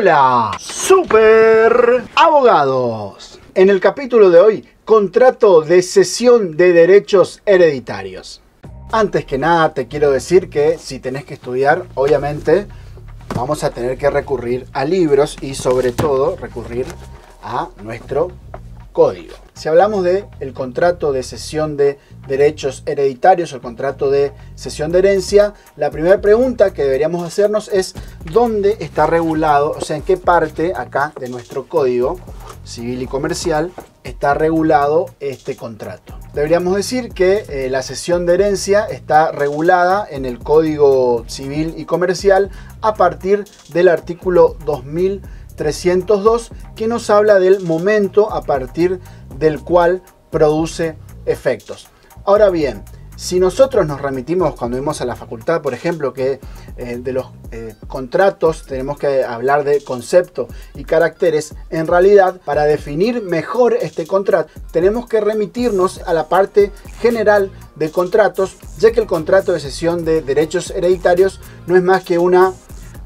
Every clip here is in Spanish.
Hola, super abogados. En el capítulo de hoy, contrato de cesión de derechos hereditarios. Antes que nada te quiero decir que si tenés que estudiar, obviamente vamos a tener que recurrir a libros y sobre todo recurrir a nuestro Si hablamos de contrato de cesión de derechos hereditarios o el contrato de cesión de herencia, la primera pregunta que deberíamos hacernos es ¿dónde está regulado? O sea, ¿en qué parte acá de nuestro código civil y comercial está regulado este contrato? Deberíamos decir que eh, la cesión de herencia está regulada en el Código Civil y Comercial a partir del artículo 2302 que nos habla del momento a partir del cual produce efectos. Ahora bien, si nosotros nos remitimos cuando vimos a la facultad, por ejemplo, que eh, de los eh, contratos tenemos que hablar de concepto y caracteres, en realidad para definir mejor este contrato tenemos que remitirnos a la parte general de contratos, ya que el contrato de cesión de derechos hereditarios no es más que una,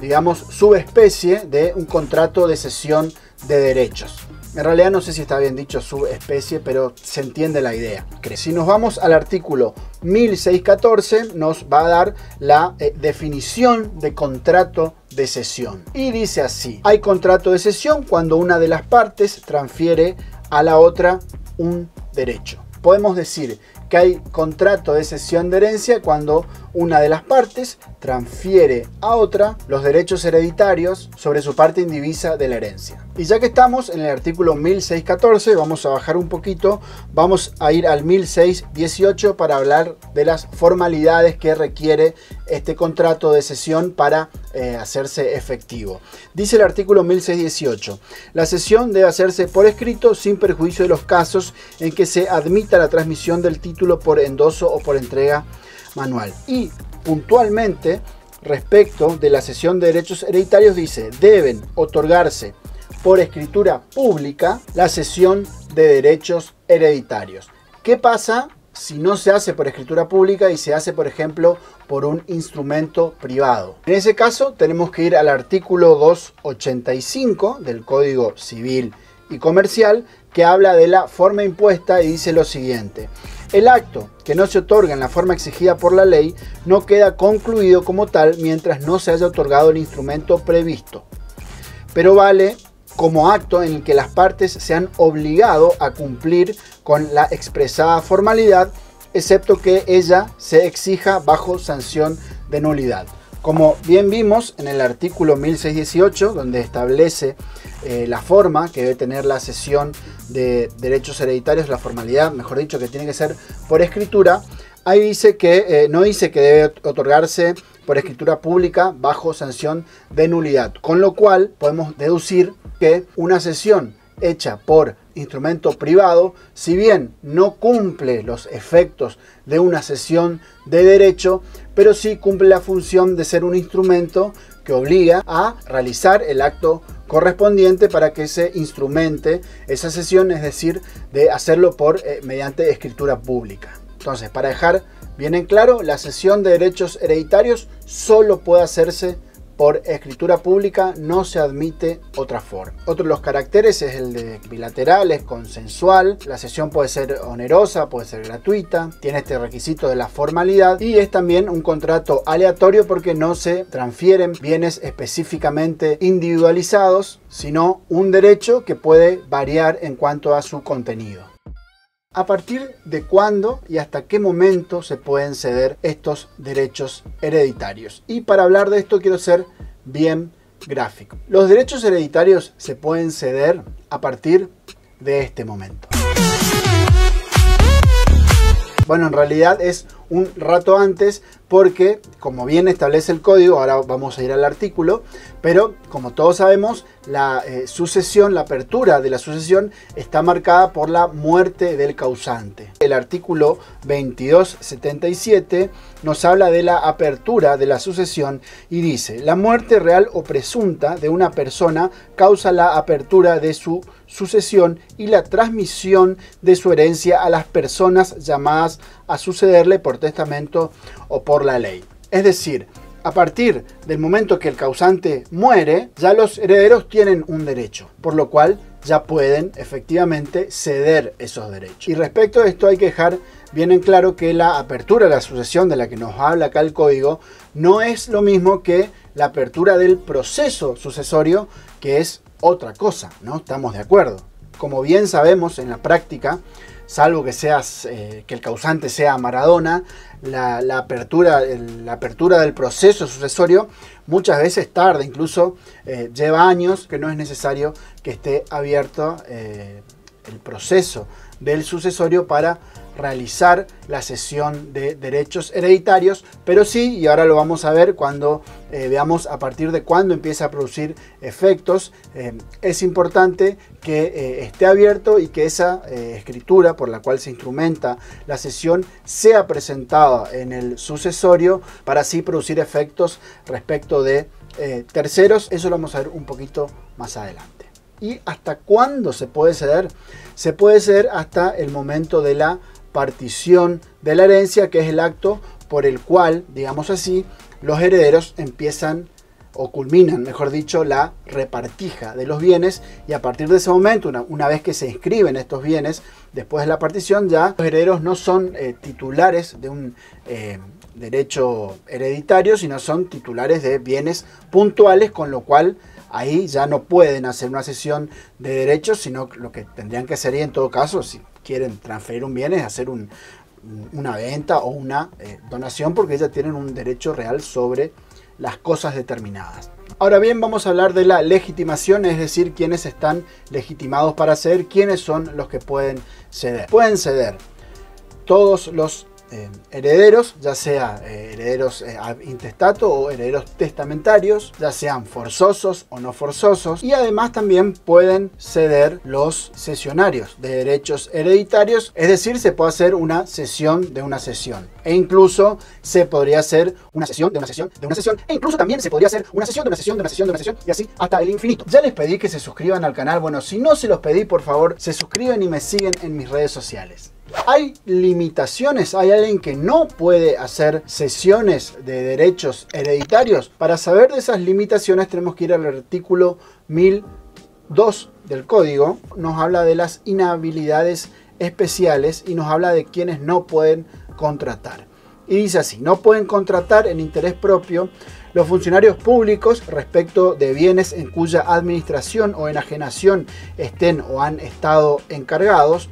digamos, subespecie de un contrato de cesión de derechos. En realidad no sé si está bien dicho subespecie, pero se entiende la idea. Si nos vamos al artículo 1614, nos va a dar la eh, definición de contrato de cesión. Y dice así, hay contrato de cesión cuando una de las partes transfiere a la otra un derecho. Podemos decir que hay contrato de cesión de herencia cuando una de las partes transfiere a otra los derechos hereditarios sobre su parte indivisa de la herencia. Y ya que estamos en el artículo 1614, vamos a bajar un poquito, vamos a ir al 1618 para hablar de las formalidades que requiere este contrato de cesión para eh, hacerse efectivo. Dice el artículo 1618, la cesión debe hacerse por escrito sin perjuicio de los casos en que se admita la transmisión del título por endoso o por entrega manual. Y puntualmente, respecto de la cesión de derechos hereditarios, dice, deben otorgarse por escritura pública la cesión de derechos hereditarios. ¿Qué pasa si no se hace por escritura pública y se hace, por ejemplo, por un instrumento privado? En ese caso, tenemos que ir al artículo 285 del Código Civil y Comercial, que habla de la forma impuesta y dice lo siguiente. El acto que no se otorga en la forma exigida por la ley no queda concluido como tal mientras no se haya otorgado el instrumento previsto, pero vale como acto en el que las partes se han obligado a cumplir con la expresada formalidad, excepto que ella se exija bajo sanción de nulidad. Como bien vimos en el artículo 1618, donde establece eh, la forma que debe tener la sesión de derechos hereditarios, la formalidad, mejor dicho, que tiene que ser por escritura, ahí dice que eh, no dice que debe otorgarse por escritura pública bajo sanción de nulidad, con lo cual podemos deducir que una sesión hecha por instrumento privado, si bien no cumple los efectos de una sesión de derecho, pero sí cumple la función de ser un instrumento que obliga a realizar el acto correspondiente para que se instrumente esa sesión, es decir, de hacerlo por eh, mediante escritura pública. Entonces, para dejar bien en claro, la sesión de derechos hereditarios solo puede hacerse por escritura pública no se admite otra forma. Otro de los caracteres es el de bilateral, es consensual, la sesión puede ser onerosa, puede ser gratuita, tiene este requisito de la formalidad y es también un contrato aleatorio porque no se transfieren bienes específicamente individualizados, sino un derecho que puede variar en cuanto a su contenido a partir de cuándo y hasta qué momento se pueden ceder estos derechos hereditarios. Y para hablar de esto quiero ser bien gráfico. Los derechos hereditarios se pueden ceder a partir de este momento. Bueno, en realidad es un rato antes porque, como bien establece el código, ahora vamos a ir al artículo, pero como todos sabemos, la eh, sucesión, la apertura de la sucesión está marcada por la muerte del causante. El artículo 2277 nos habla de la apertura de la sucesión y dice, la muerte real o presunta de una persona causa la apertura de su sucesión y la transmisión de su herencia a las personas llamadas a sucederle por testamento o por la ley. Es decir, A partir del momento que el causante muere, ya los herederos tienen un derecho, por lo cual ya pueden efectivamente ceder esos derechos. Y respecto a esto hay que dejar bien en claro que la apertura de la sucesión de la que nos habla acá el código no es lo mismo que la apertura del proceso sucesorio, que es otra cosa, ¿no? Estamos de acuerdo. Como bien sabemos en la práctica, salvo que seas eh, que el causante sea Maradona, la, apertura, la apertura del proceso sucesorio muchas veces tarda, incluso eh, lleva años que no es necesario que esté abierto eh, el proceso del sucesorio para realizar la cesión de derechos hereditarios, pero sí, y ahora lo vamos a ver cuando eh, veamos a partir de cuándo empieza a producir efectos, eh, es importante que eh, esté abierto y que esa escritura por la cual se instrumenta la cesión sea presentada en el sucesorio para así producir efectos respecto de terceros, eso lo vamos a ver un poquito más adelante. ¿Y hasta cuándo se puede ceder? Se puede ceder hasta el momento de la partición de la herencia, que es el acto por el cual, digamos así, los herederos empiezan o culminan, mejor dicho, la repartija de los bienes. Y a partir de ese momento, una, vez que se inscriben estos bienes, después de la partición, ya los herederos no son eh, titulares de un eh, derecho hereditario, sino son titulares de bienes puntuales, con lo cual ahí ya no pueden hacer una cesión de derechos, sino lo que tendrían que hacer en todo caso, si quieren transferir un bien es hacer una venta o una eh, donación porque ellas tienen un derecho real sobre las cosas determinadas. Ahora bien, vamos a hablar de la legitimación, es decir, quiénes están legitimados para ceder, quiénes son los que pueden ceder. Pueden ceder todos los eh, herederos, ya sea eh, herederos eh, intestato o herederos testamentarios, ya sean forzosos o no forzosos, y además también pueden ceder los cesionarios de derechos hereditarios, es decir, se puede hacer una cesión de una cesión, e incluso se podría hacer una sesión de una sesión de una sesión, e incluso también se podría hacer una sesión de una sesión de una sesión de una sesión, y así hasta el infinito. Ya les pedí que se suscriban al canal, bueno, si no se los pedí, por favor, se suscriben y me siguen en mis redes sociales. Hay limitaciones, hay alguien que no puede hacer sesiones de derechos hereditarios. Para saber de esas limitaciones tenemos que ir al artículo 1002 del código. Nos habla de las inhabilidades especiales y nos habla de quienes no pueden contratar. Y dice así, no pueden contratar en interés propio los funcionarios públicos respecto de bienes en cuya administración o enajenación estén o han estado encargados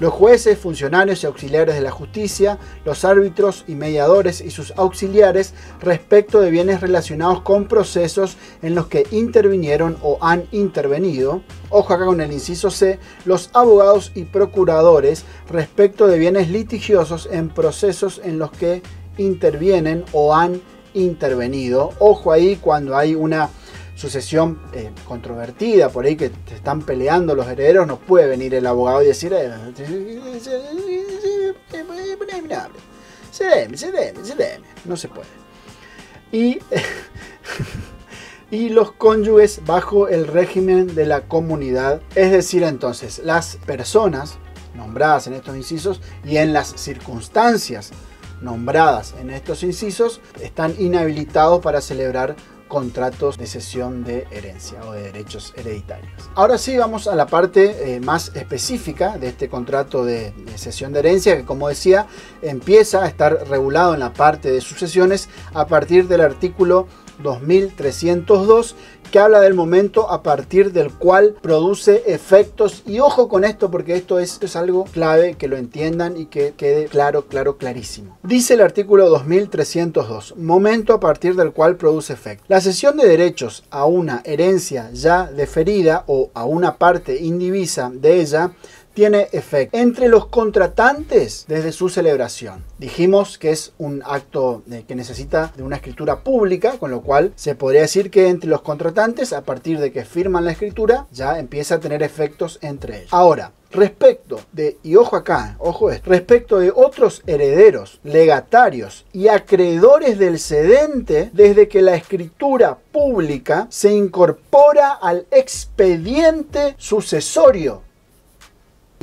los jueces, funcionarios y auxiliares de la justicia, los árbitros y mediadores y sus auxiliares respecto de bienes relacionados con procesos en los que intervinieron o han intervenido. Ojo acá con el inciso C, los abogados y procuradores respecto de bienes litigiosos en procesos en los que intervienen o han intervenido. Ojo ahí cuando hay una sucesión eh, controvertida, por ahí que te están peleando los herederos, no puede venir el abogado y decir, no se puede. Y, y los cónyuges bajo el régimen de la comunidad, es decir, entonces, las personas nombradas en estos incisos y en las circunstancias nombradas en estos incisos están inhabilitados para celebrar contratos de cesión de herencia o de derechos hereditarios. Ahora sí vamos a la parte eh, más específica de este contrato de, de cesión de herencia que como decía empieza a estar regulado en la parte de sucesiones a partir del artículo 2302 que habla del momento a partir del cual produce efectos. Y ojo con esto porque esto es, es algo clave que lo entiendan y que quede claro, claro, clarísimo. Dice el artículo 2302, momento a partir del cual produce efecto. La cesión de derechos a una herencia ya deferida o a una parte indivisa de ella tiene efecto entre los contratantes desde su celebración. Dijimos que es un acto que necesita de una escritura pública, con lo cual se podría decir que entre los contratantes, a partir de que firman la escritura, ya empieza a tener efectos entre ellos. Ahora, respecto de, y ojo acá, ojo esto, respecto de otros herederos, legatarios y acreedores del cedente, desde que la escritura pública se incorpora al expediente sucesorio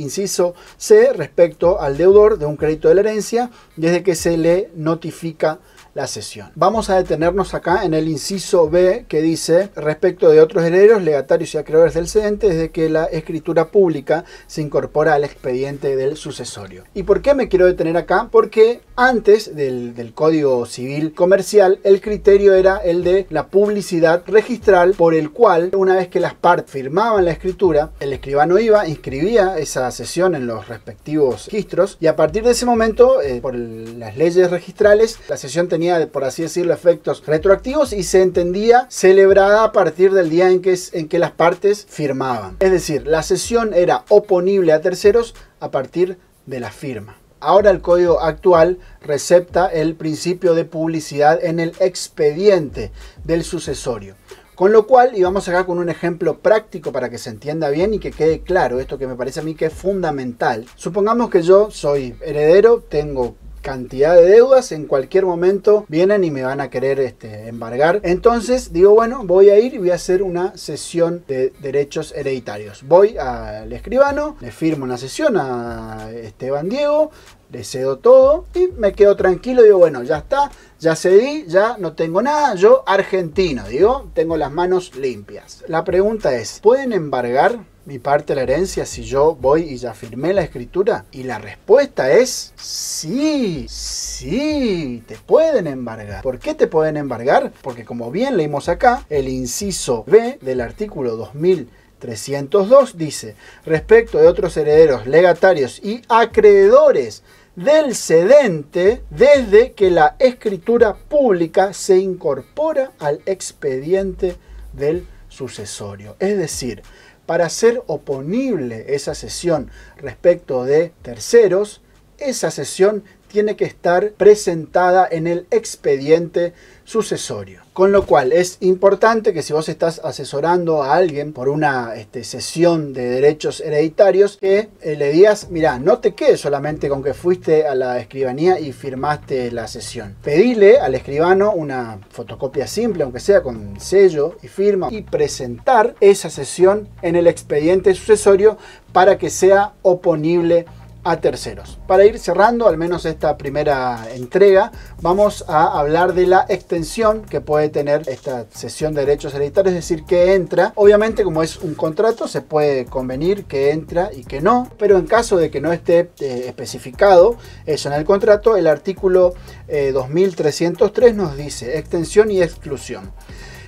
Inciso C, respecto al deudor de un crédito de la herencia, desde que se le notifica la sesión. Vamos a detenernos acá en el inciso B que dice respecto de otros herederos, legatarios y acreedores del cedente desde que la escritura pública se incorpora al expediente del sucesorio. ¿Y por qué me quiero detener acá? Porque antes del, Código Civil Comercial el criterio era el de la publicidad registral por el cual una vez que las partes firmaban la escritura, el escribano iba, inscribía esa sesión en los respectivos registros y a partir de ese momento, eh, por las leyes registrales, la sesión tenía, por así decirlo, efectos retroactivos y se entendía celebrada a partir del día en que, en que las partes firmaban. Es decir, la sesión era oponible a terceros a partir de la firma. Ahora el código actual recepta el principio de publicidad en el expediente del sucesorio. Con lo cual, y vamos acá con un ejemplo práctico para que se entienda bien y que quede claro, esto que me parece a mí que es fundamental. Supongamos que yo soy heredero, tengo cantidad de deudas, en cualquier momento vienen y me van a querer este, embargar. Entonces digo, bueno, voy a ir y voy a hacer una sesión de derechos hereditarios. Voy al escribano, le firmo una sesión a Esteban Diego, le cedo todo y me quedo tranquilo. Digo, bueno, ya está, ya cedí, ya no tengo nada. Yo, argentino, digo, tengo las manos limpias. La pregunta es, ¿pueden embargar mi parte de la herencia si yo voy y ya firmé la escritura? Y la respuesta es sí, sí, te pueden embargar. ¿Por qué te pueden embargar? Porque como bien leímos acá, el inciso B del artículo 2000 302 dice, respecto de otros herederos, legatarios y acreedores del cedente desde que la escritura pública se incorpora al expediente del sucesorio. Es decir, para ser oponible esa sesión respecto de terceros, esa sesión tiene que estar presentada en el expediente sucesorio. Con lo cual es importante que si vos estás asesorando a alguien por una este, sesión de derechos hereditarios, que eh, le digas, mira, no te quedes solamente con que fuiste a la escribanía y firmaste la sesión. Pedile al escribano una fotocopia simple, aunque sea con sello y firma, y presentar esa sesión en el expediente sucesorio para que sea oponible a terceros. Para ir cerrando al menos esta primera entrega, vamos a hablar de la extensión que puede tener esta sesión de derechos hereditarios, es decir, que entra. Obviamente, como es un contrato, se puede convenir que entra y que no, pero en caso de que no esté eh, especificado eso en el contrato, el artículo 2303 eh, nos dice extensión y exclusión.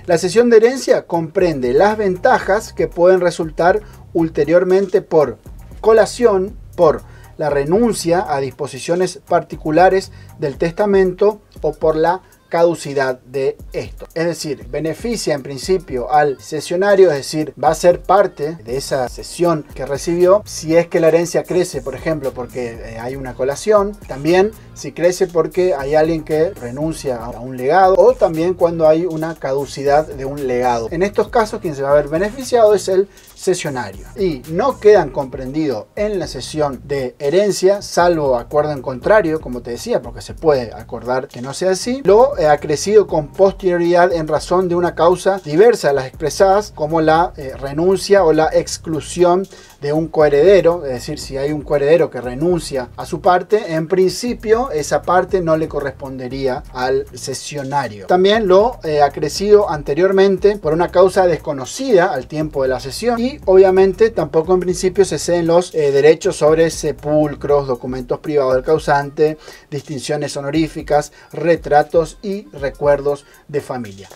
La sesión de herencia comprende las ventajas que pueden resultar ulteriormente por colación, por la renuncia a disposiciones particulares del testamento o por la caducidad de esto. Es decir, beneficia en principio al sesionario, es decir, va a ser parte de esa sesión que recibió si es que la herencia crece, por ejemplo, porque eh, hay una colación, también si crece porque hay alguien que renuncia a un legado o también cuando hay una caducidad de un legado. En estos casos quien se va a ver beneficiado es el sesionario. Y no quedan comprendidos en la sesión de herencia salvo acuerdo en contrario como te decía porque se puede acordar que no sea así lo ha crecido con posterioridad en razón de una causa diversa de las expresadas como la eh, renuncia o la exclusión de un coheredero, es decir, si hay un coheredero que renuncia a su parte, en principio esa parte no le correspondería al sesionario. También lo eh, ha crecido anteriormente por una causa desconocida al tiempo de la sesión y obviamente tampoco en principio se ceden los eh, derechos sobre sepulcros, documentos privados del causante, distinciones honoríficas, retratos y recuerdos de familia.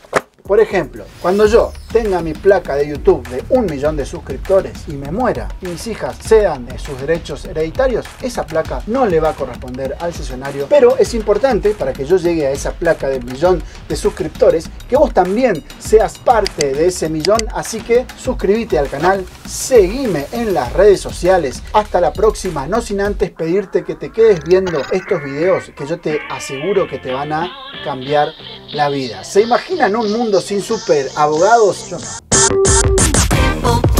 Por ejemplo, cuando yo tenga mi placa de YouTube de un millón de suscriptores y me muera y mis hijas sean de sus derechos hereditarios, esa placa no le va a corresponder al sesionario. Pero es importante para que yo llegue a esa placa de millón de suscriptores que vos también seas parte de ese millón. Así que suscríbete al canal, seguime en las redes sociales. Hasta la próxima, no sin antes pedirte que te quedes viendo estos videos que yo te aseguro que te van a cambiar la vida. ¿Se imaginan un sin super abogados? Yo no.